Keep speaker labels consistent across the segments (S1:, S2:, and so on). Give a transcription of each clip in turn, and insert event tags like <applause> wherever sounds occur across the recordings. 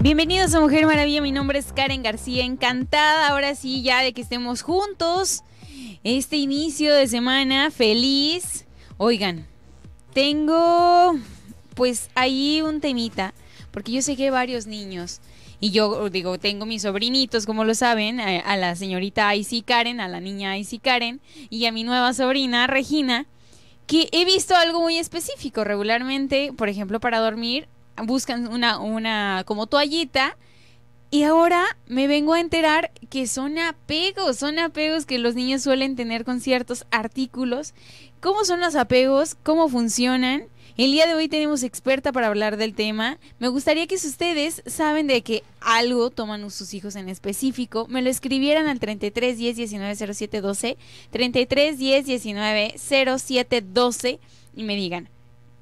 S1: Bienvenidos a Mujer Maravilla, mi nombre es Karen García, encantada ahora sí ya de que estemos juntos. Este inicio de semana feliz. Oigan, tengo pues ahí un temita, porque yo sé que varios niños y yo digo, tengo mis sobrinitos, como lo saben, a, la señorita Icy Karen, a la niña Icy Karen y a mi nueva sobrina Regina, que he visto algo muy específico regularmente, por ejemplo, para dormir buscan una, una como toallita. Y ahora me vengo a enterar que son apegos, son apegos que los niños suelen tener con ciertos artículos. ¿Cómo son los apegos? ¿Cómo funcionan? El día de hoy tenemos experta para hablar del tema. Me gustaría que si ustedes saben de que algo toman sus hijos en específico, me lo escribieran al 33 10 19 07 12, 33 10 19 07 12 y me digan,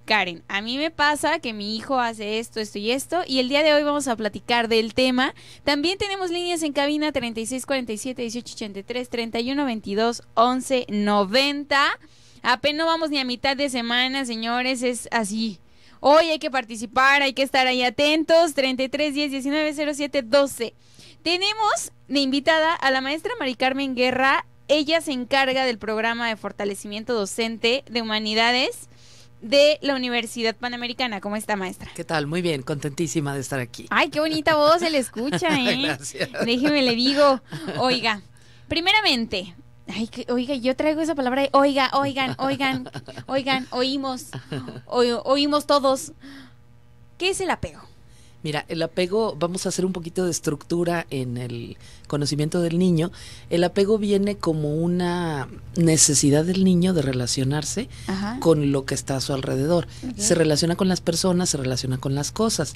S1: Karen, a mí me pasa que mi hijo hace esto, esto y esto, y el día de hoy vamos a platicar del tema. También tenemos líneas en cabina 3647 1883 3122 1190. Apenas vamos ni a mitad de semana, señores, es así. Hoy hay que participar, hay que estar ahí atentos. 33 10 19 07 12. Tenemos de invitada a la maestra Mari Carmen Guerra. Ella se encarga del programa de fortalecimiento docente de humanidades de la Universidad Panamericana. ¿Cómo está, maestra?
S2: ¿Qué tal? Muy bien, contentísima de estar aquí.
S1: Ay, qué bonita voz se le escucha, <laughs> ¿eh? Gracias. Déjeme le digo. Oiga, primeramente, ay, que, oiga, yo traigo esa palabra de oiga, oigan, oigan, oigan, oímos, oímos todos. ¿Qué es el apego?
S2: Mira, el apego, vamos a hacer un poquito de estructura en el conocimiento del niño. El apego viene como una necesidad del niño de relacionarse con lo que está a su alrededor. Se relaciona con las personas, se relaciona con las cosas.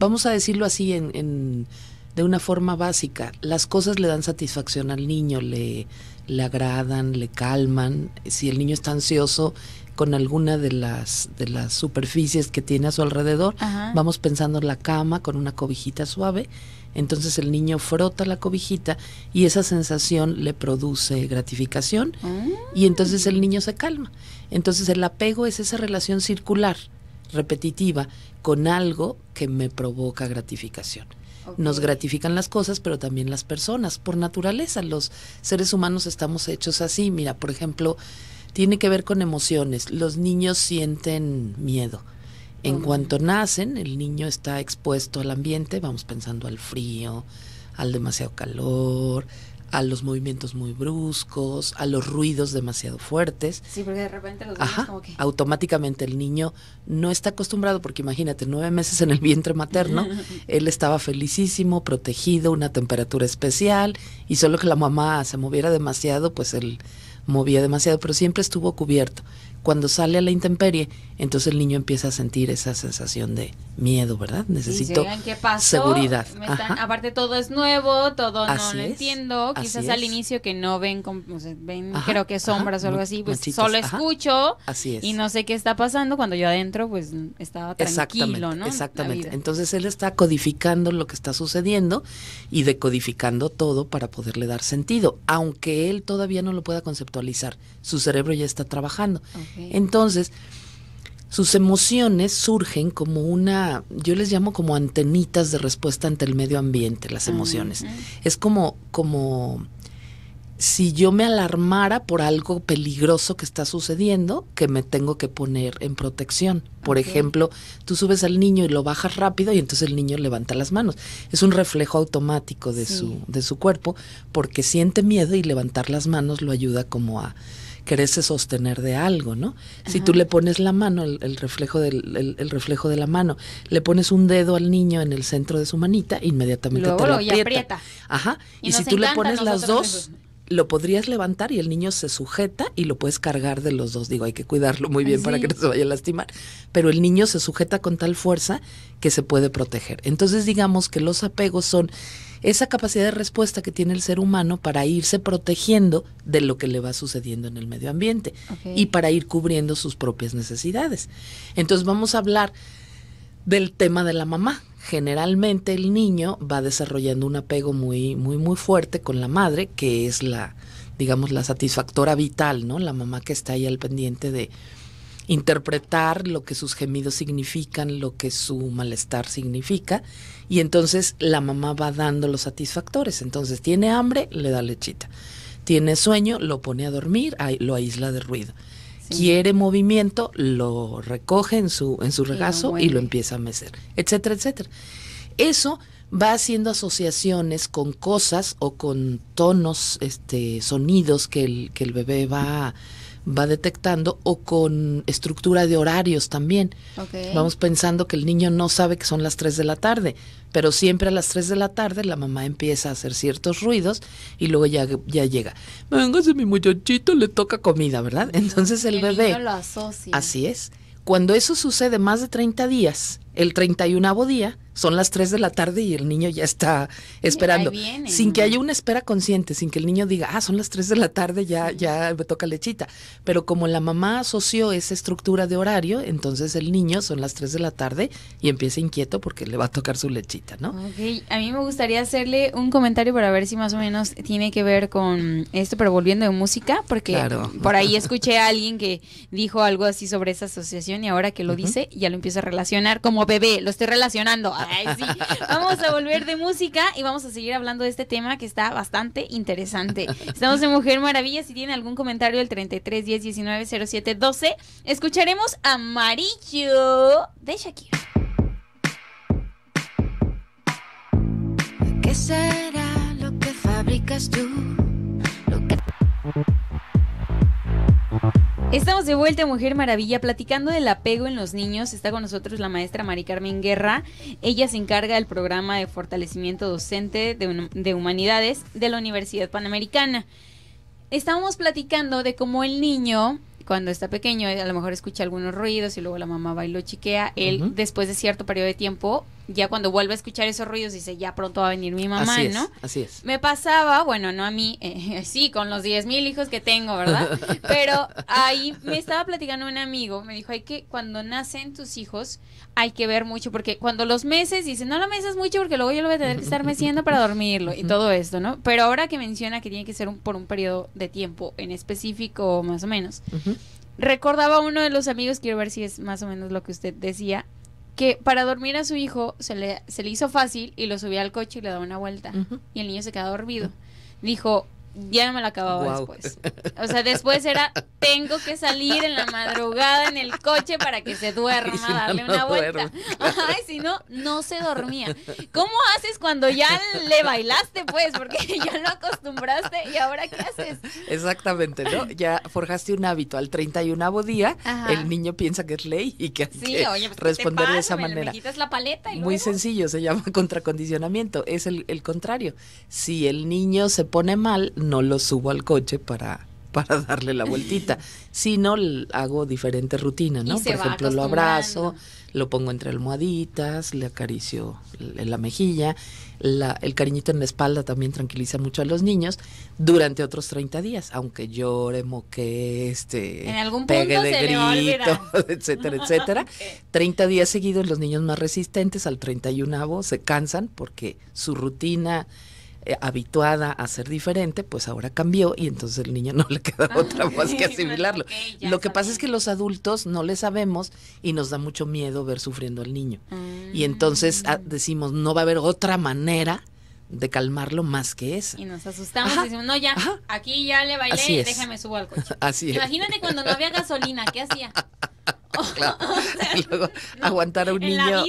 S2: Vamos a decirlo así en, de una forma básica. Las cosas le dan satisfacción al niño, le, le agradan, le calman. Si el niño está ansioso, con alguna de las de las superficies que tiene a su alrededor, vamos pensando en la cama con una cobijita suave, entonces el niño frota la cobijita y esa sensación le produce gratificación y entonces el niño se calma. Entonces el apego es esa relación circular, repetitiva, con algo que me provoca gratificación. Nos gratifican las cosas, pero también las personas. Por naturaleza, los seres humanos estamos hechos así. Mira, por ejemplo, tiene que ver con emociones. Los niños sienten miedo. En cuanto nacen, el niño está expuesto al ambiente, vamos pensando al frío, al demasiado calor, a los movimientos muy bruscos, a los ruidos demasiado fuertes.
S1: Sí, porque de repente los
S2: Ajá, como que... automáticamente el niño no está acostumbrado, porque imagínate, nueve meses en el vientre materno, <laughs> él estaba felicísimo, protegido, una temperatura especial, y solo que la mamá se moviera demasiado, pues él movía demasiado, pero siempre estuvo cubierto. Cuando sale a la intemperie, entonces el niño empieza a sentir esa sensación de miedo, ¿verdad? Necesito seguridad.
S1: aparte todo es nuevo, todo no lo entiendo. Quizás al inicio que no ven, ven creo que sombras o algo así, pues solo escucho
S2: así es.
S1: y no sé qué está pasando. Cuando yo adentro, pues estaba tranquilo, ¿no?
S2: Exactamente. Entonces él está codificando lo que está sucediendo y decodificando todo para poderle dar sentido, aunque él todavía no lo pueda conceptualizar. Su cerebro ya está trabajando. Entonces, sus emociones surgen como una, yo les llamo como antenitas de respuesta ante el medio ambiente, las emociones. Es como, como si yo me alarmara por algo peligroso que está sucediendo, que me tengo que poner en protección. Por ejemplo, tú subes al niño y lo bajas rápido y entonces el niño levanta las manos. Es un reflejo automático de, su, de su cuerpo porque siente miedo y levantar las manos lo ayuda como a quererse sostener de algo, ¿no? Si tú le pones la mano, el, reflejo del, el, reflejo de la mano, le pones un dedo al niño en el centro de su manita, inmediatamente te lo aprieta. Ajá. Y, si tú le pones las dos, lo podrías levantar y el niño se sujeta y lo puedes cargar de los dos. Digo, hay que cuidarlo muy bien para que no se vaya a lastimar. Pero el niño se sujeta con tal fuerza que se puede proteger. Entonces digamos que los apegos son esa capacidad de respuesta que tiene el ser humano para irse protegiendo de lo que le va sucediendo en el medio ambiente y para ir cubriendo sus propias necesidades. Entonces vamos a hablar del tema de la mamá. Generalmente el niño va desarrollando un apego muy, muy, muy fuerte con la madre, que es la, digamos, la satisfactora vital, ¿no? La mamá que está ahí al pendiente de, interpretar lo que sus gemidos significan, lo que su malestar significa, y entonces la mamá va dando los satisfactores. Entonces tiene hambre, le da lechita. Tiene sueño, lo pone a dormir, lo aísla de ruido. Quiere movimiento, lo recoge en su, en su regazo y lo, empieza a mecer, etcétera, etcétera. Eso va haciendo asociaciones con cosas o con tonos, este, sonidos que el, que el bebé va va detectando o con estructura de horarios también. Vamos pensando que el niño no sabe que son las 3 de la tarde, pero siempre a las 3 de la tarde la mamá empieza a hacer ciertos ruidos y luego ya, ya llega. Véngase mi muchachito, le toca comida, ¿verdad? Entonces el, bebé...
S1: lo asocia.
S2: Así es. Cuando eso sucede más de 30 días, el 31 día, son las 3 de la tarde y el niño ya está esperando. sin que haya una espera consciente, sin que el niño diga, ah, son las 3 de la tarde, ya, ya me toca lechita. Pero como la mamá asoció esa estructura de horario, entonces el niño son las 3 de la tarde y empieza inquieto porque le va a tocar su lechita, ¿no?
S1: Ok, a mí me gustaría hacerle un comentario para ver si más o menos tiene que ver con esto, pero volviendo de música, porque por ahí escuché a alguien que dijo algo así sobre esa asociación y ahora que lo dice, ya lo empiezo a relacionar como bebé, lo estoy relacionando. Vamos a volver de música y vamos a seguir hablando de este tema que está bastante interesante. Estamos en Mujer Maravilla. Si tiene algún comentario, el 33 10 19 07 12. Escucharemos Amarillo de Shakira.
S3: ¿Qué será lo que fabricas tú?
S1: Estamos de vuelta, Mujer Maravilla, platicando del apego en los niños. Está con nosotros la maestra Mari Carmen Guerra. Ella se encarga del programa de fortalecimiento docente de, de humanidades de la Universidad Panamericana. Estábamos platicando de cómo el niño cuando está pequeño, a lo mejor escucha algunos ruidos y luego la mamá va y lo chiquea. Él, después de cierto periodo de tiempo, ya cuando vuelve a escuchar esos ruidos, dice, ya pronto va a venir mi mamá, ¿no?
S2: Así es.
S1: Me pasaba, bueno, no a mí, eh, <laughs> sí, con los 10 mil hijos que tengo, ¿verdad? <laughs> Pero ahí me estaba platicando un amigo, me dijo, hay que, cuando nacen tus hijos, hay que ver mucho, porque cuando los meses, dicen, no lo meses mucho porque luego yo lo voy a tener que estar meciendo para dormirlo y todo esto, ¿no? Pero ahora que menciona que tiene que ser un, por un periodo de tiempo en específico, más o menos. Recordaba uno de los amigos, quiero ver si es más o menos lo que usted decía, que para dormir a su hijo se le, se le hizo fácil y lo subía al coche y le daba una vuelta. Y el niño se quedaba dormido. Dijo, ya no me la acababa después. O sea, después era, tengo que salir en la madrugada en el coche para que se duerma, darle una vuelta. Ay, si no, no se dormía. ¿Cómo haces cuando ya le bailaste, pues? Porque <laughs> ya lo acostumbraste y ahora ¿qué haces?
S2: Exactamente, ¿no? <laughs> Ya forjaste un hábito. Al 31 día, el niño piensa que es ley y que hay que pues, responder de esa manera.
S1: la paleta
S2: Muy sencillo, se llama <laughs> contracondicionamiento. Es el, el contrario. Si el niño se pone mal, no lo subo al coche para, para darle la vueltita, sino hago diferentes rutinas, ¿no? Por ejemplo, lo abrazo, lo pongo entre almohaditas, le acaricio la mejilla, el cariñito en la espalda también tranquiliza mucho a los niños durante otros 30 días, aunque llore, moque, este,
S1: en algún pegue de grito, <laughs>
S2: etcétera, etcétera. <laughs> 30 días seguidos los niños más resistentes al 31 se cansan porque su rutina eh, habituada a ser diferente, pues ahora cambió y entonces el niño <laughs> no le queda otra más que asimilarlo. Lo que pasa es que los adultos no le sabemos y nos da mucho miedo ver sufriendo al niño. Y entonces ah, mm. decimos, no va a haber otra manera de calmarlo más que esa.
S1: Y nos asustamos y decimos, no, ya, aquí ya le bailé, déjame subo al coche. <laughs>
S2: Así
S1: Imagínate cuando no había gasolina, ¿qué hacía? <laughs> <laughs>
S2: claro. <laughs> <laughs> luego, aguantar a un niño.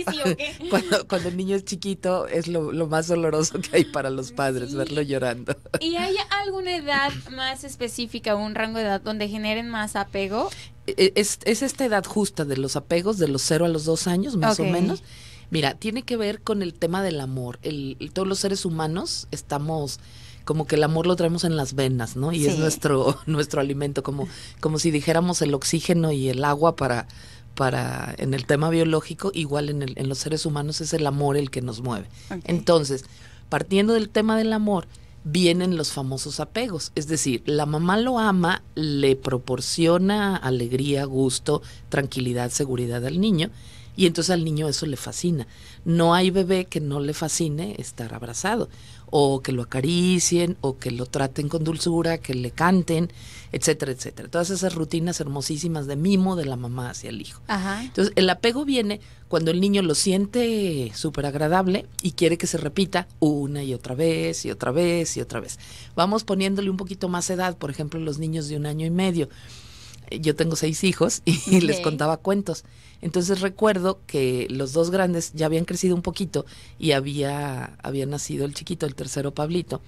S2: cuando, el niño es chiquito es lo, más doloroso que hay para los padres, verlo llorando.
S1: ¿Y hay alguna edad más específica, un rango de edad donde generen más apego?
S2: E, es, es esta edad justa de los apegos, de los 0 a los 2 años, más o menos. Mira, tiene que ver con el tema del amor. El, todos los seres humanos estamos como que el amor lo traemos en las venas, ¿no? Y es nuestro <laughs> nuestro alimento, como como si dijéramos el oxígeno y el agua para para en el tema biológico, igual en, el, en los seres humanos es el amor el que nos mueve. Entonces, partiendo del tema del amor, vienen los famosos apegos. Es decir, la mamá lo ama, le proporciona alegría, gusto, tranquilidad, seguridad al niño Y entonces al niño eso le fascina. No hay bebé que no le fascine estar abrazado, o que lo acaricien, o que lo traten con dulzura, que le canten, etcétera, etcétera. Todas esas rutinas hermosísimas de mimo de la mamá hacia el hijo. Entonces el apego viene cuando el niño lo siente súper agradable y quiere que se repita una y otra vez y otra vez y otra vez. Vamos poniéndole un poquito más edad, por ejemplo, los niños de un año y medio yo tengo seis hijos y <laughs> les contaba cuentos. Entonces recuerdo que los dos grandes ya habían crecido un poquito y había, había nacido el chiquito, el tercero Pablito.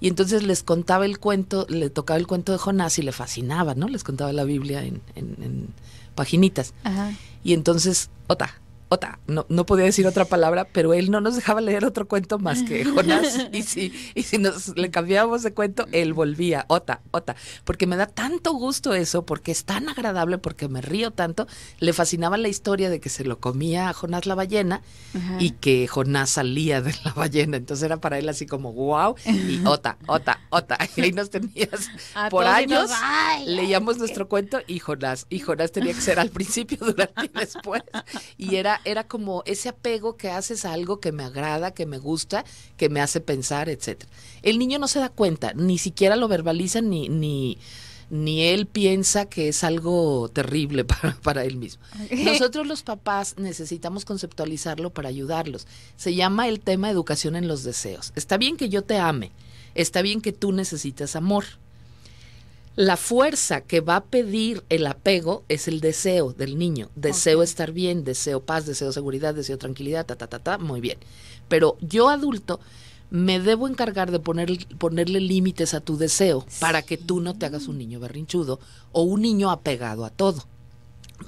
S2: Y entonces les contaba el cuento, le tocaba el cuento de Jonás y le fascinaba, ¿no? Les contaba la Biblia en, en, en paginitas. Y entonces, Ota, no, no podía decir otra palabra, pero él no nos dejaba leer otro cuento más que <laughs> Jonás. y si, y si nos le cambiábamos de cuento, él volvía, Ota, Ota. Porque me da tanto gusto eso, porque es tan agradable, porque me río tanto. Le fascinaba la historia de que se lo comía a Jonás la ballena y que Jonás salía de la ballena. Entonces era para él así como, wow, y Ota, Ota, Ota. Y ahí nos tenías <laughs> por años. leíamos nuestro cuento y Jonás. Y Jonás tenía que ser al principio, <laughs> durante y después. Y era era como ese apego que haces a algo que me agrada, que me gusta, que me hace pensar, etcétera. El niño no se da cuenta, ni siquiera lo verbaliza, ni, ni, ni él piensa que es algo terrible <laughs> para, para él mismo. Nosotros los papás necesitamos conceptualizarlo para ayudarlos. Se llama el tema educación en los deseos. Está bien que yo te ame, está bien que tú necesites amor la fuerza que va a pedir el apego es el deseo del niño. Deseo estar bien, deseo paz, deseo seguridad, deseo tranquilidad, ta, ta, ta, ta, muy bien. Pero yo adulto me debo encargar de poner, ponerle límites a tu deseo para que tú no te hagas un niño berrinchudo o un niño apegado a todo.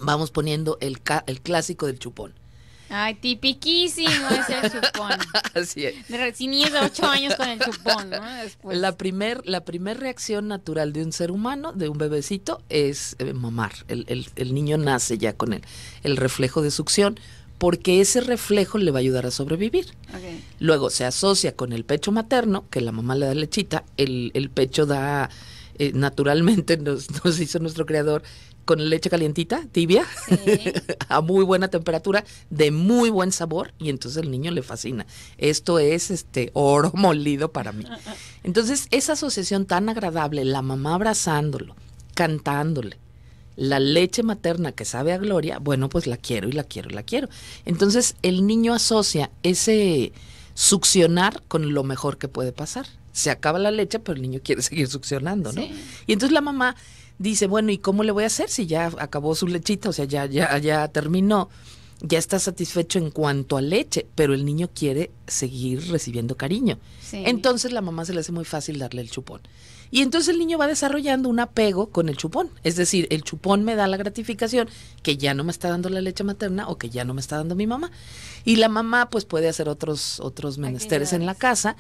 S2: Vamos poniendo el, el clásico del chupón.
S1: Ay, tipiquísimo es el chupón. <laughs>
S2: Así es.
S1: De ocho años con el chupón, ¿no?
S2: La primer, la primer reacción natural de un ser humano, de un bebecito, es eh, mamar. El, el, el, niño nace ya con el, el reflejo de succión porque ese reflejo le va a ayudar a sobrevivir. Luego se asocia con el pecho materno, que la mamá le da lechita, el, el pecho da, eh, naturalmente <laughs> nos, nos, hizo nuestro creador con leche calientita, tibia, <laughs> a muy buena temperatura, de muy buen sabor, y entonces el niño le fascina. Esto es este oro <laughs> molido para mí. Entonces, esa asociación tan agradable, la mamá abrazándolo, cantándole, la leche materna que sabe a gloria, bueno, pues la quiero y la quiero y la quiero. Entonces, el niño asocia ese succionar con lo mejor que puede pasar. Se acaba la leche, pero el niño quiere <laughs> seguir succionando, ¿no? Y entonces la mamá dice, bueno, ¿y cómo le voy a hacer si ya acabó su lechita? O sea, ya, ya, ya terminó, ya está satisfecho en cuanto a leche, pero el niño quiere seguir recibiendo cariño. Entonces la mamá se le hace muy fácil darle el chupón. Y entonces el niño va desarrollando un apego con el chupón. Es decir, el chupón me da la gratificación que ya no me está dando la leche materna o que ya no me está dando mi mamá. Y la mamá pues puede hacer otros, otros menesteres en la casa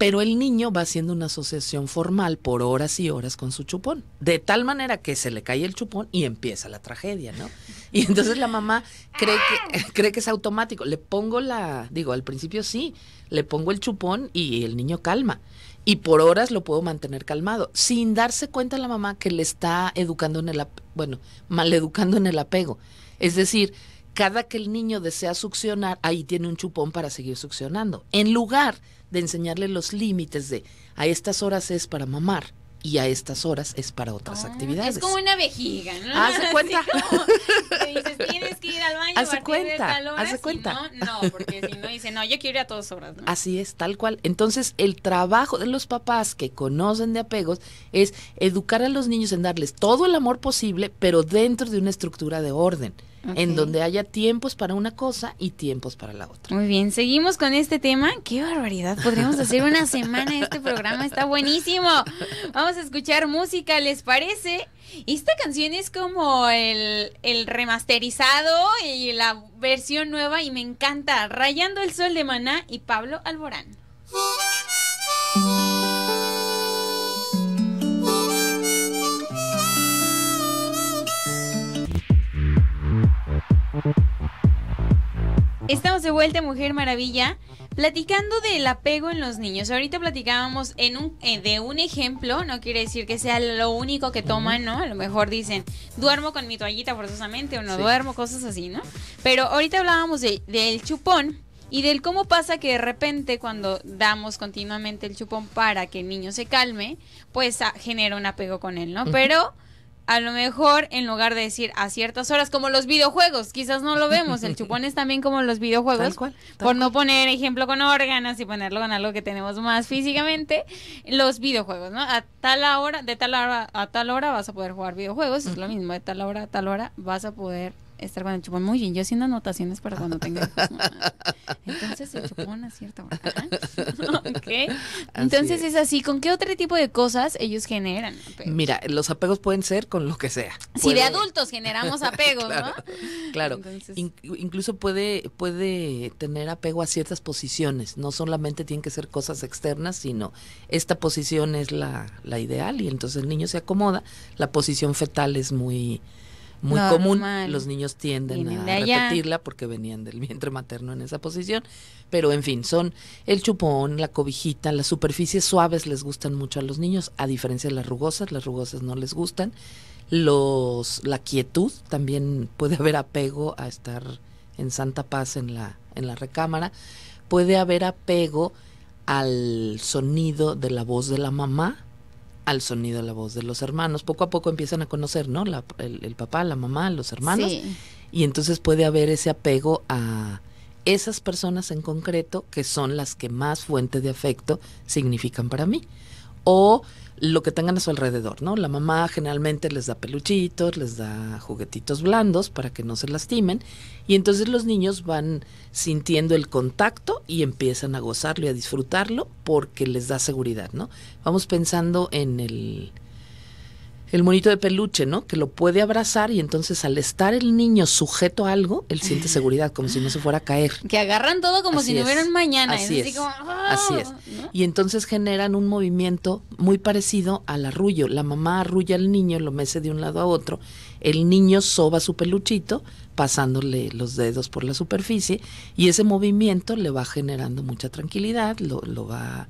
S2: pero el niño va haciendo una asociación formal por horas y horas con su chupón, de tal manera que se le cae el chupón y empieza la tragedia, ¿no? <laughs> Y entonces la mamá cree que, <laughs> cree que es automático. Le pongo la, digo, al principio sí, le pongo el chupón y el niño calma. Y por horas lo puedo mantener calmado, sin darse cuenta la mamá que le está educando en el, bueno, maleducando en el apego. Es decir, cada que el niño desea succionar, ahí tiene un chupón para seguir succionando. En lugar de enseñarle los límites de a estas horas es para mamar y a estas horas es para otras ah, actividades.
S1: Es como una vejiga, ¿no?
S2: Hace cuenta.
S1: dices, tienes que ir al baño
S2: hace cuenta, hace cuenta.
S1: no, no, porque si no dice, no, yo quiero ir a todas horas. ¿no?
S2: Así es, tal cual. Entonces, el trabajo de los papás que conocen de apegos es educar a los niños en darles todo el amor posible, pero dentro de una estructura de orden en donde haya tiempos para una cosa y tiempos para la otra.
S1: Muy bien, seguimos con este tema. Qué barbaridad, podríamos hacer una semana este programa, está buenísimo. Vamos a escuchar música, ¿les parece? Esta canción es como el, el remasterizado y la versión nueva y me encanta. Rayando el Sol de Maná y Pablo Alborán. Estamos de vuelta, Mujer Maravilla, Platicando del apego en los niños, ahorita platicábamos en un, eh, de un ejemplo, no quiere decir que sea lo único que toman, ¿no? A lo mejor dicen, duermo con mi toallita forzosamente o no duermo, cosas así, ¿no? Pero ahorita hablábamos de, del chupón y del cómo pasa que de repente cuando damos continuamente el chupón para que el niño se calme, pues ah, genera un apego con él, ¿no? Pero a lo mejor en lugar de decir a ciertas horas, como los videojuegos, quizás no lo vemos, el chupón es también como los videojuegos, por no poner ejemplo con órganos y ponerlo con algo que tenemos más físicamente, los videojuegos, ¿no? A tal hora, de tal hora a tal hora vas a poder jugar videojuegos, es lo mismo, de tal hora a tal hora vas a poder estar con el chupón. Muy bien, yo haciendo anotaciones para cuando tenga Entonces el chupón a cierta hora. <laughs> <laughs> Entonces es. así. ¿Con qué otro tipo de cosas ellos generan?
S2: Mira, los apegos pueden ser con lo que sea.
S1: Si de adultos generamos <laughs> apegos,
S2: ¿no? Claro. incluso puede, puede tener apego a ciertas posiciones. No solamente tienen que ser cosas externas, sino esta posición es la, la ideal y entonces el niño se acomoda. La posición fetal es muy muy común. Los niños tienden a repetirla porque venían del vientre materno en esa posición. Pero en fin, son el chupón, la cobijita, las superficies suaves les gustan mucho a los niños, a diferencia de las rugosas, las rugosas no les gustan. Los, la quietud, también puede haber apego a estar en santa paz en la, en la recámara. Puede haber apego al sonido de la voz de la mamá, al sonido de la voz de los hermanos. Poco a poco empiezan a conocer, ¿no? el, papá, la mamá, los hermanos. Y entonces puede haber ese apego a esas personas en concreto que son las que más fuente de afecto significan para mí. O lo que tengan a su alrededor, ¿no? La mamá generalmente les da peluchitos, les da juguetitos blandos para que no se lastimen y entonces los niños van sintiendo el contacto y empiezan a gozarlo y a disfrutarlo porque les da seguridad, ¿no? Vamos pensando en el el monito de peluche, ¿no? Que lo puede abrazar y entonces al estar el niño sujeto a algo, él siente seguridad, como si no se fuera a caer.
S1: Que agarran todo como si no hubieran mañana.
S2: Así es. Así, es. ¡ah! Y entonces generan un movimiento muy parecido al arrullo. La mamá arrulla al niño, lo mece de un lado a otro. El niño soba su peluchito, pasándole los dedos por la superficie, y ese movimiento le va generando mucha tranquilidad, lo, lo va,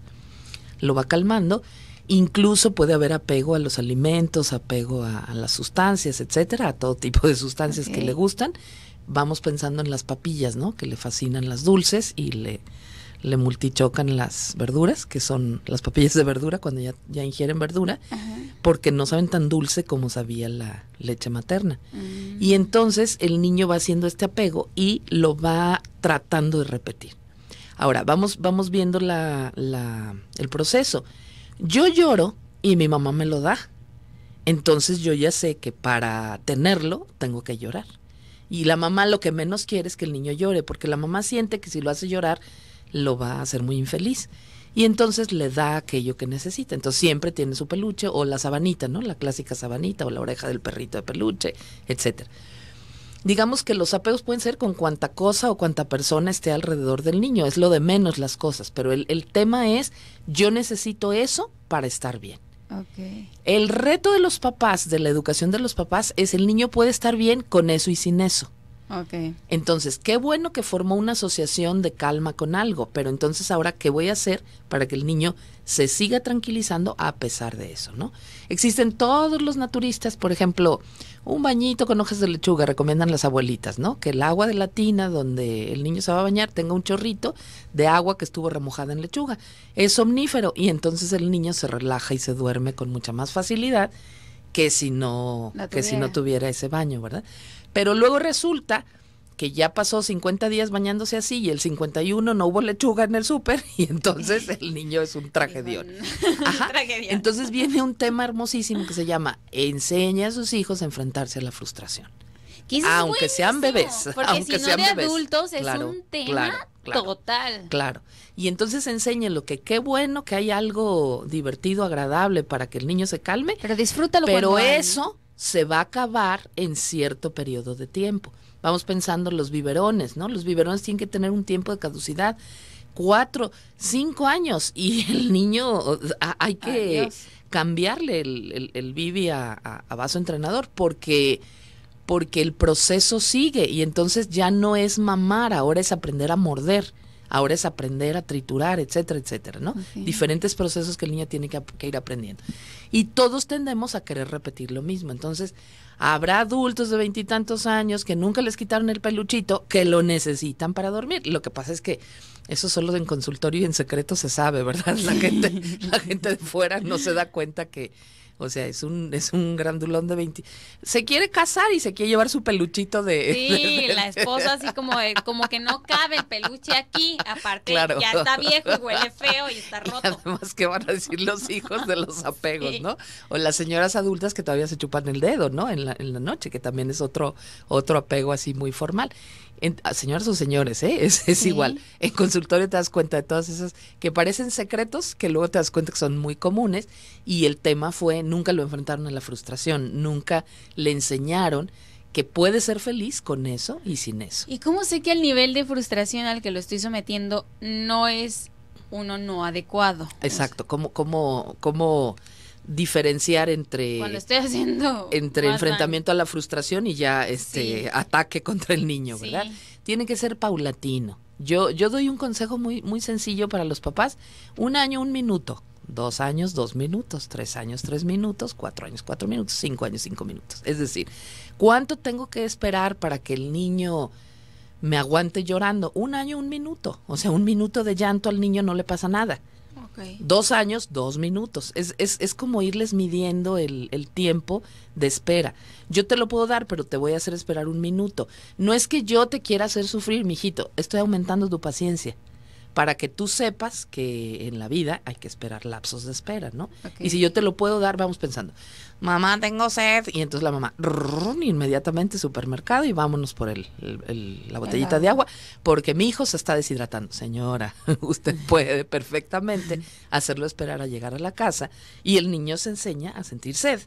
S2: lo va calmando Incluso puede haber apego a los alimentos, apego a, las sustancias, etcétera, a todo tipo de sustancias que le gustan. Vamos pensando en las papillas, ¿no? Que le fascinan las dulces y le, le multichocan las verduras, que son las papillas de verdura cuando ya, ya ingieren verdura, porque no saben tan dulce como sabía la leche materna. Mm. Y entonces el niño va haciendo este apego y lo va tratando de repetir. Ahora, vamos, vamos viendo la, la, el proceso. Yo lloro y mi mamá me lo da. Entonces yo ya sé que para tenerlo tengo que llorar. Y la mamá lo que menos quiere es que el niño llore, porque la mamá siente que si lo hace llorar lo va a hacer muy infeliz. Y entonces le da aquello que necesita. Entonces siempre tiene su peluche o la sabanita, ¿no? La clásica sabanita o la oreja del perrito de peluche, etcétera digamos que los apegos pueden ser con cuanta cosa o cuanta persona esté alrededor del niño, es lo de menos las cosas, pero el, el tema es, yo necesito eso para estar bien. El reto de los papás, de la educación de los papás, es el niño puede estar bien con eso y sin eso. Entonces, qué bueno que formó una asociación de calma con algo, pero entonces ahora, ¿qué voy a hacer para que el niño se siga tranquilizando a pesar de eso, ¿no? Existen todos los naturistas, por ejemplo, un bañito con hojas de lechuga, recomiendan las abuelitas, ¿no? Que el agua de la tina donde el niño se va a bañar tenga un chorrito de agua que estuvo remojada en lechuga. Es somnífero y entonces el niño se relaja y se duerme con mucha más facilidad que si no, que si no tuviera ese baño, ¿verdad? Pero luego resulta que ya pasó 50 días bañándose así y el 51 no hubo lechuga en el súper <laughs> y entonces el niño es un <laughs> <laughs> tragedión. Entonces viene un tema hermosísimo que se llama enseña a sus hijos a enfrentarse a la frustración. Aunque sean bebés, aunque
S1: si
S2: sean
S1: de adultos es un tema total.
S2: Claro. Y entonces lo que qué bueno que hay algo divertido, agradable para que el niño se calme.
S1: Pero disfrútalo.
S2: Pero eso se va a acabar en cierto periodo de tiempo. Vamos pensando los biberones, ¿no? Los biberones tienen que tener un tiempo de caducidad, cuatro, cinco años, <laughs> y el niño hay que cambiarle el, el, bibi a, a, vaso entrenador porque porque el proceso sigue. Y entonces ya no es mamar, ahora es aprender a morder, ahora es aprender a triturar, etcétera, etcétera, ¿no? Diferentes procesos que el niño tiene que, que ir aprendiendo. Y todos tendemos a querer repetir lo mismo. Entonces, habrá adultos de veintitantos años que nunca les quitaron el peluchito, que lo necesitan para dormir. Lo que pasa es que eso solo en consultorio y en secreto se sabe, ¿verdad? La gente, la gente de fuera no se da cuenta que, o sea, es un, es un grandulón de 20. Se quiere casar y se quiere llevar su peluchito de.
S1: Sí, la esposa así como, como que no cabe el peluche aquí. Aparte, ya está viejo y huele feo y está <laughs> roto.
S2: Y además, ¿qué van a decir los hijos de los <laughs> apegos, no? O las señoras adultas que todavía se chupan el dedo, ¿no? En la, en la noche, que también es otro, otro apego así muy formal en, señoras o señores, ¿eh? <laughs> es, igual. En consultorio te das cuenta de todas esas que parecen secretos, que luego te das cuenta que son muy comunes. Y el tema fue, nunca lo enfrentaron a la frustración, nunca le enseñaron que puede ser feliz con eso y sin eso.
S1: ¿Y cómo sé que el nivel de frustración al que lo estoy sometiendo no es uno no adecuado?
S2: Exacto, como, como, como diferenciar entre
S1: cuando estoy haciendo
S2: entre enfrentamiento a la frustración y ya este ataque contra el niño, ¿verdad? Tiene que ser paulatino. Yo yo doy un consejo muy muy sencillo para los papás, un año un minuto, dos años dos minutos, tres años tres minutos, cuatro años cuatro minutos, cinco años cinco minutos. Es decir, ¿cuánto tengo que esperar para que el niño me aguante llorando? Un año un minuto, o sea, un minuto de llanto al niño no le pasa nada Dos años, dos minutos. Es, es, es como irles midiendo el, el, tiempo de espera. Yo te lo puedo dar, pero te voy a hacer esperar un minuto. No es que yo te quiera hacer sufrir, mijito. Estoy aumentando tu paciencia para que tú sepas que en la vida hay que esperar lapsos de espera, ¿no? Y si yo te lo puedo dar, vamos pensando, mamá, tengo sed, y entonces la mamá, inmediatamente supermercado y vámonos por el, la botellita de agua, porque mi hijo se está deshidratando. Señora, <laughs> usted puede perfectamente hacerlo esperar a llegar a la casa y el niño se enseña a sentir sed,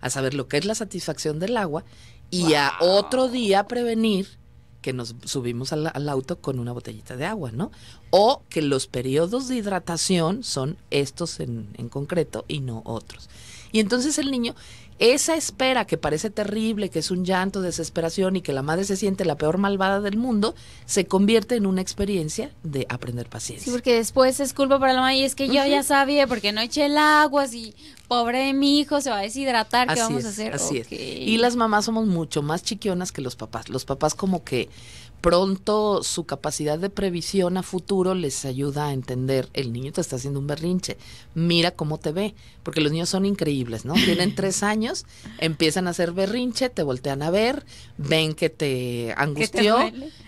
S2: a saber lo que es la satisfacción del agua y a otro día prevenir que nos subimos al, auto con una botellita de agua, ¿no? O que los periodos de hidratación son estos en, en concreto y no otros. Y entonces el niño esa espera que parece terrible, que es un llanto, desesperación y que la madre se siente la peor malvada del mundo, se convierte en una experiencia de aprender paciencia.
S1: Sí, porque después es culpa para la mamá y es que yo ya sabía porque no eché el agua, si pobre de mi hijo se va a deshidratar, ¿qué vamos a hacer?
S2: Así es. Y las mamás somos mucho más chiquionas que los papás. Los papás como que pronto su capacidad de previsión a futuro les ayuda a entender, el niño te está haciendo un berrinche, mira cómo te ve, porque los niños son increíbles, ¿no? Tienen tres <laughs> años, empiezan a hacer berrinche, te voltean a ver, ven que te angustió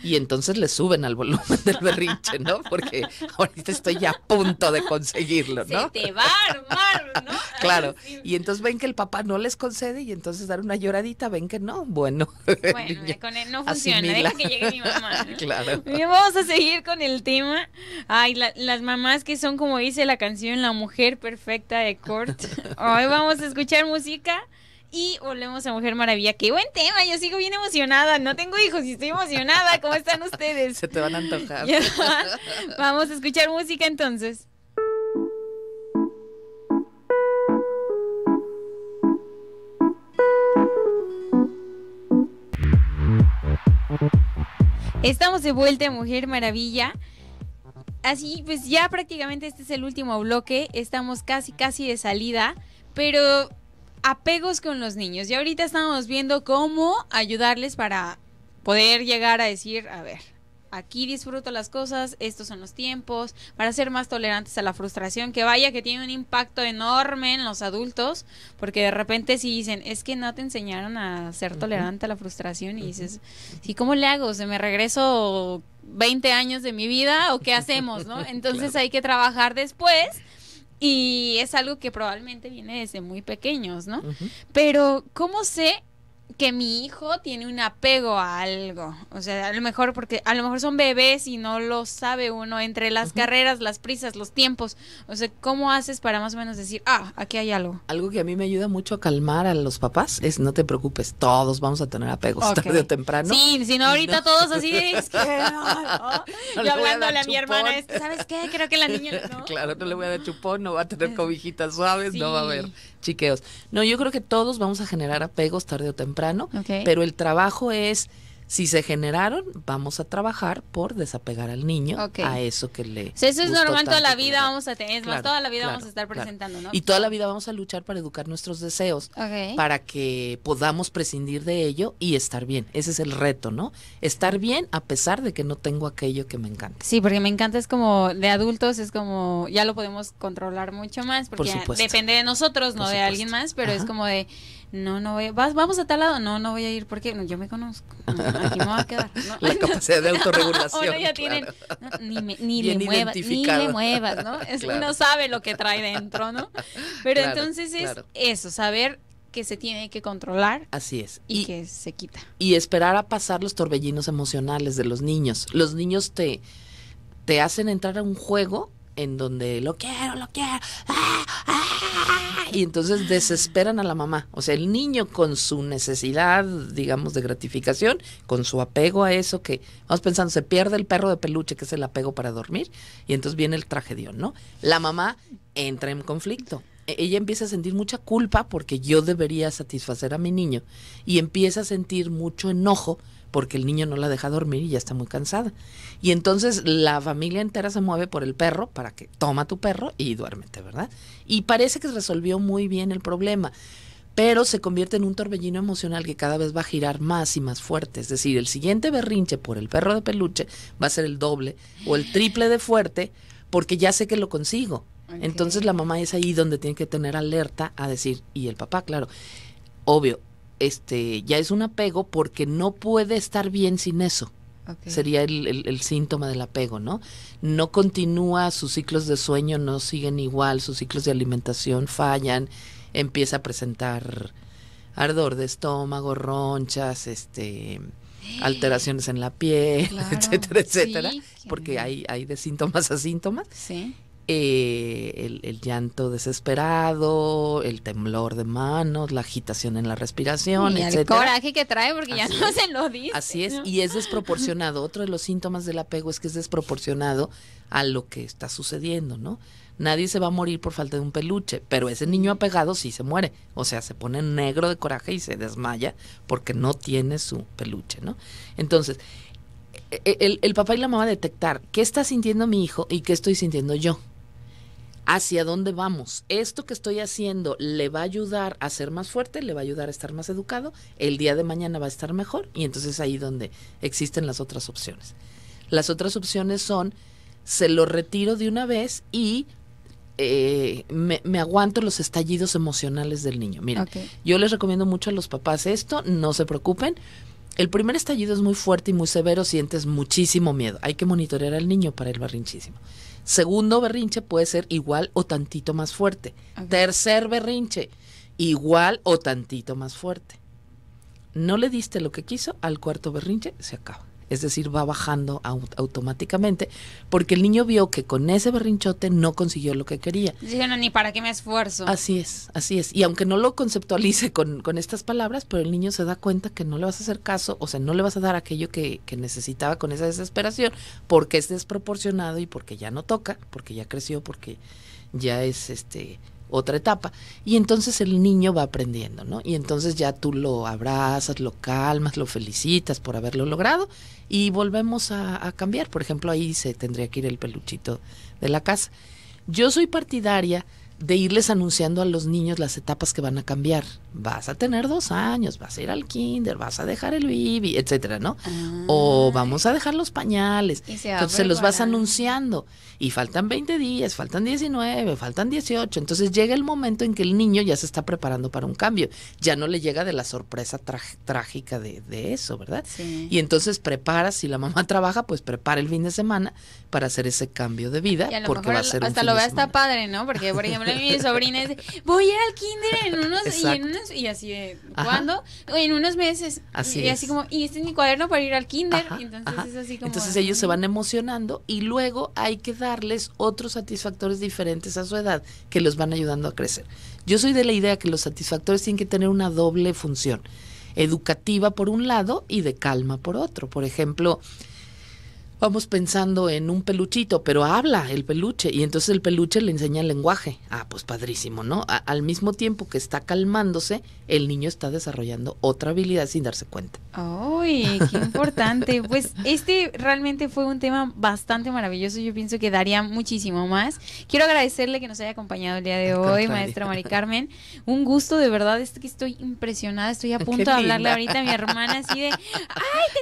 S2: y entonces le suben al volumen del berrinche, ¿no? Porque ahorita estoy ya a punto de conseguirlo, ¿no?
S1: Se te va a armar, ¿no? <laughs>
S2: claro, y entonces ven que el papá no les concede y entonces dar una lloradita, ven que no, bueno. <laughs>
S1: Bueno, con él no funciona, deja que llegue mi <laughs> Claro. vamos a seguir con el tema. Ay, las mamás que son como dice la canción La Mujer Perfecta de Kurt. <laughs> Hoy vamos a escuchar música. Y volvemos a Mujer Maravilla. Qué buen tema, yo sigo bien emocionada. No tengo hijos y estoy emocionada. ¿Cómo están ustedes?
S2: Se te van a antojar. <laughs>
S1: Vamos a escuchar música entonces. Estamos de vuelta, Mujer Maravilla. Así, pues ya prácticamente este es el último bloque. Estamos casi, casi de salida. Pero apegos con los niños. Y ahorita estamos viendo cómo ayudarles para poder llegar a decir, a ver, aquí disfruto las cosas, estos son los tiempos, para ser más tolerantes a la frustración, que vaya que tiene un impacto enorme en los adultos, porque de repente si dicen, es que no te enseñaron a ser tolerante a la frustración y dices, sí, ¿cómo le hago? ¿Se me regreso 20 años de mi vida o qué hacemos? ¿no? <laughs> Entonces hay que trabajar después. Y es algo que probablemente viene desde muy pequeños, ¿no? Pero, ¿cómo sé que mi hijo tiene un apego a algo. O sea, a lo mejor porque a lo mejor son bebés y no lo sabe uno entre las carreras, las prisas, los tiempos. O sea, ¿cómo haces para más o menos decir, ah, aquí hay algo?
S2: Algo que a mí me ayuda mucho a calmar a los papás es no te preocupes, todos vamos a tener apegos tarde o temprano.
S1: Sí, si no ahorita todos así es que <laughs> Yo hablándole a, mi hermana, ¿sabes qué? Creo que la niña <laughs> no.
S2: claro, no le voy a dar chupón, no va a tener cobijitas suaves, no va a haber chiqueos. No, yo creo que todos vamos a generar apegos tarde o temprano, pero el trabajo es Si se generaron, vamos a trabajar por desapegar al niño a eso que le.
S1: O sea, eso es normal, toda la vida vamos a tener, es más,
S2: Claro,
S1: toda la vida
S2: claro,
S1: vamos a estar
S2: claro.
S1: presentando, ¿no?
S2: Y toda la vida vamos a luchar para educar nuestros deseos,
S1: Ok.
S2: para que podamos prescindir de ello y estar bien. Ese es el reto, ¿no? Estar bien a pesar de que no tengo aquello que me encanta.
S1: Sí, porque me encanta, es como de adultos, es como ya lo podemos controlar mucho más,
S2: Por
S1: porque
S2: supuesto.
S1: depende de nosotros, no
S2: Por
S1: de alguien más, pero es como de, no, no voy, vas, vamos a tal lado, no, no voy a ir, porque no, yo me conozco, no, aquí me voy a quedar. ¿no?
S2: La capacidad de <laughs> autorregulación.
S1: Ahora ya
S2: claro.
S1: tienen, ni, me- ni le muevas, ni le muevas, ¿no? <laughs> Es,
S2: Claro.
S1: Uno sabe lo que trae dentro, ¿no? Pero
S2: Claro,
S1: entonces es eso, saber que se tiene que controlar
S2: Así es.
S1: y,
S2: Y,
S1: que se quita.
S2: y esperar a pasar los torbellinos emocionales de los niños. Los niños te, te hacen entrar a un juego en donde lo quiero, lo quiero, ¡ah, ah! y entonces desesperan a la mamá. O sea, el niño con su necesidad, digamos, de gratificación, con su apego a eso que, vamos pensando, se pierde el perro de peluche, que es el apego para dormir, y entonces viene el tragedión, ¿no? La mamá entra en conflicto. E- Ella empieza a sentir mucha culpa porque yo debería satisfacer a mi niño y empieza a sentir mucho enojo porque el niño no la deja dormir y ya está muy cansada. Y entonces la familia entera se mueve por el perro para que toma tu perro y duérmete, ¿verdad? Y parece que resolvió muy bien el problema, pero se convierte en un torbellino emocional que cada vez va a girar más y más fuerte. Es decir, el siguiente berrinche por el perro de peluche va a ser el doble o el triple de fuerte porque ya sé que lo consigo. Entonces la mamá es ahí donde tiene que tener alerta a decir, y el papá, claro, obvio, este, ya es un apego porque no puede estar bien sin eso. Sería el, el- el síntoma del apego, ¿no? No continúa, sus ciclos de sueño no siguen igual, sus ciclos de alimentación fallan, empieza a presentar ardor de estómago, ronchas, este <gasps> alteraciones en la piel, <laughs>
S1: Claro,
S2: etcétera, etcétera,
S1: sí,
S2: porque hay, hay de síntomas a síntomas
S1: Sí.
S2: Eh, el, el llanto desesperado, el temblor de manos, la agitación en la respiración,
S1: y el coraje que trae porque ya no
S2: es.
S1: se lo dice.
S2: Así es,
S1: ¿no?
S2: y es desproporcionado. <laughs> Otro de los síntomas del apego es que es desproporcionado a lo que está sucediendo, ¿no? Nadie se va a morir por falta de un peluche, pero ese niño apegado sí se muere. O sea, se pone negro de coraje y se desmaya porque no tiene su peluche, ¿no? Entonces, e- el, el papá y la mamá detectar qué está sintiendo mi hijo y qué estoy sintiendo yo. ¿Hacia dónde vamos? ¿Esto que estoy haciendo le va a ayudar a ser más fuerte? ¿Le va a ayudar a estar más educado? ¿El día de mañana va a estar mejor? Y entonces ahí donde existen las otras opciones. Las otras opciones son, se lo retiro de una vez y eh, me, me aguanto los estallidos emocionales del niño. Miren,
S1: Ok.
S2: yo les recomiendo mucho a los papás esto, no se preocupen. El primer estallido es muy fuerte y muy severo, sientes muchísimo miedo. Hay que monitorear al niño para el berrinchísimo. Segundo berrinche puede ser igual o tantito más fuerte. Tercer berrinche, igual o tantito más fuerte. No le diste lo que quiso, al cuarto berrinche se acaba. Es decir, va bajando au- automáticamente porque el niño vio que con ese berrinchote no consiguió lo que quería.
S1: Dije, no, ni para qué me esfuerzo.
S2: Así es, así es. Y aunque no lo conceptualice con, con estas palabras, pero el niño se da cuenta que no le vas a hacer caso, o sea, no le vas a dar aquello que, que necesitaba con esa desesperación, porque es desproporcionado y porque ya no toca, porque ya creció, porque ya es este otra etapa. Y entonces el niño va aprendiendo, ¿no? Y entonces ya tú lo abrazas, lo calmas, lo felicitas por haberlo logrado y volvemos a, cambiar. Por ejemplo, ahí se tendría que ir el peluchito de la casa. Yo soy partidaria de irles anunciando a los niños las etapas que van a cambiar. Vas a tener dos años, vas a ir al kinder, vas a dejar el bibi, etcétera, ¿no?
S1: Ah.
S2: O vamos a dejar los pañales.
S1: Se
S2: Entonces se los vas anunciando. Y faltan 20 días, faltan 19, faltan 18. Entonces llega el momento en que el niño ya se está preparando para un cambio. Ya no le llega de la sorpresa trágica de, de eso, ¿verdad?
S1: Sí.
S2: Y entonces prepara, si la mamá <laughs> trabaja, pues prepara el fin de semana para hacer ese cambio de vida. Porque va a ser un
S1: hasta
S2: fin
S1: lo ve hasta padre, ¿no? Porque, por ejemplo, <laughs> mi sobrina dice, voy a ir al kinder en unos, y
S2: Exacto.
S1: en unos, y así de,
S2: Ajá.
S1: ¿cuándo? En unos meses.
S2: Así
S1: y así
S2: es.
S1: como, y este es mi cuaderno para ir al kinder.
S2: Ajá,
S1: entonces
S2: ajá.
S1: es así como.
S2: Entonces ellos se van emocionando y luego hay que darles otros satisfactores diferentes a su edad que los van ayudando a crecer. Yo soy de la idea que los satisfactores tienen que tener una doble función, educativa por un lado y de calma por otro. Por ejemplo, vamos pensando en un peluchito, pero habla el peluche y entonces el peluche le enseña el lenguaje. Ah, pues padrísimo, ¿no? al mismo tiempo que está calmándose, el niño está desarrollando otra habilidad sin darse cuenta.
S1: ¡Ay, qué importante! <laughs> pues este realmente fue un tema bastante maravilloso. Yo pienso que daría muchísimo más. Quiero agradecerle que nos haya acompañado el día de hoy, maestra Mari Carmen. Un gusto, de verdad, es que estoy impresionada. Estoy a <laughs> punto de hablarle ahorita a mi hermana así de, ¡ay,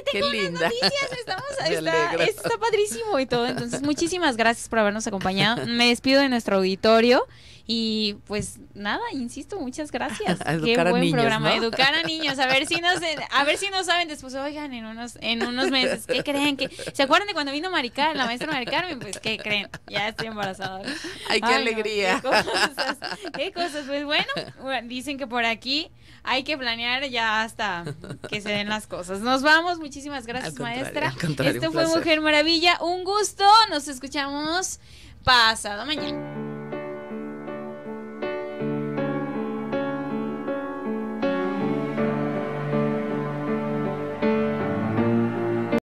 S1: te <laughs> tengo unas noticias! Estamos, está, está padrísimo y todo. Entonces, muchísimas gracias por habernos acompañado. Me despido de nuestro auditorio. Y pues nada, insisto, muchas gracias. <laughs> Qué buen programa, educar a niños, a ver si nos a ver si no saben después, oigan, en unos en unos meses, ¿qué creen que se acuerdan de cuando vino Maricar, la maestra Maricarmen? Pues ¿qué creen? Ya estoy embarazada.
S2: Ay, qué alegría.
S1: qué, cosas, qué cosas, pues bueno, dicen que por aquí hay que planear ya hasta que se den las cosas. Nos vamos, muchísimas gracias, maestra. Esto fue Mujer Maravilla, un gusto. Nos escuchamos pasado mañana.